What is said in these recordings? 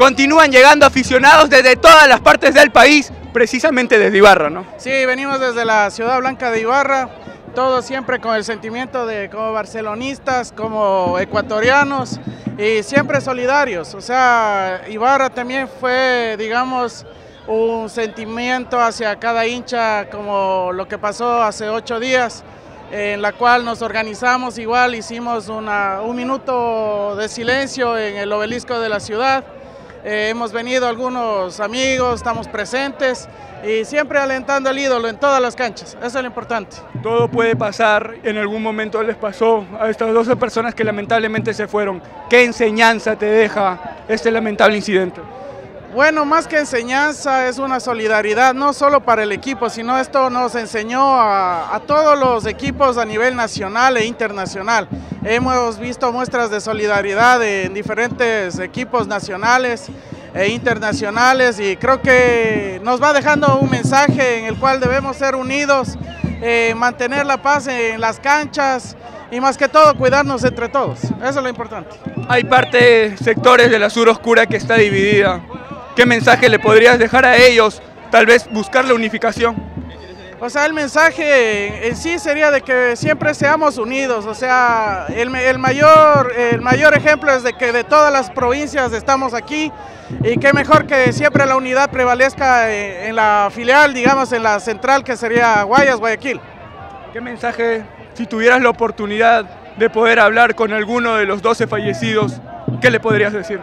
Continúan llegando aficionados desde todas las partes del país, precisamente desde Ibarra, ¿no? Sí, venimos desde la Ciudad Blanca de Ibarra, todos siempre con el sentimiento de como barcelonistas, como ecuatorianos y siempre solidarios. O sea, Ibarra también fue, digamos, un sentimiento hacia cada hincha como lo que pasó hace ocho días en la cual nos organizamos igual, hicimos una, un minuto de silencio en el obelisco de la ciudad eh, hemos venido algunos amigos, estamos presentes y siempre alentando al ídolo en todas las canchas, eso es lo importante. Todo puede pasar, en algún momento les pasó a estas 12 personas que lamentablemente se fueron. ¿Qué enseñanza te deja este lamentable incidente? Bueno, más que enseñanza es una solidaridad, no solo para el equipo, sino esto nos enseñó a, a, todos los equipos a nivel nacional e internacional. Hemos visto muestras de solidaridad en diferentes equipos nacionales e internacionales y creo que nos va dejando un mensaje en el cual debemos ser unidos, eh, mantener la paz en las canchas y más que todo cuidarnos entre todos, eso es lo importante. Hay parte, sectores de la sur oscura que está dividida ¿Qué mensaje le podrías dejar a ellos? Tal vez buscar la unificación. O sea, el mensaje en sí sería de que siempre seamos unidos, o sea, el, el, mayor, el mayor ejemplo es de que de todas las provincias estamos aquí y qué mejor que siempre la unidad prevalezca en la filial, digamos, en la central que sería Guayas, Guayaquil. ¿Qué mensaje, si tuvieras la oportunidad de poder hablar con alguno de los 12 fallecidos, qué le podrías decir?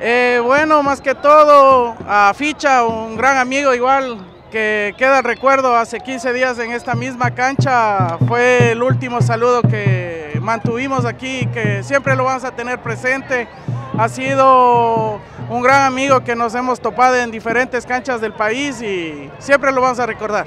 Eh, bueno, más que todo a Ficha, un gran amigo igual que queda recuerdo hace 15 días en esta misma cancha, fue el último saludo que mantuvimos aquí, que siempre lo vamos a tener presente. Ha sido un gran amigo que nos hemos topado en diferentes canchas del país y siempre lo vamos a recordar.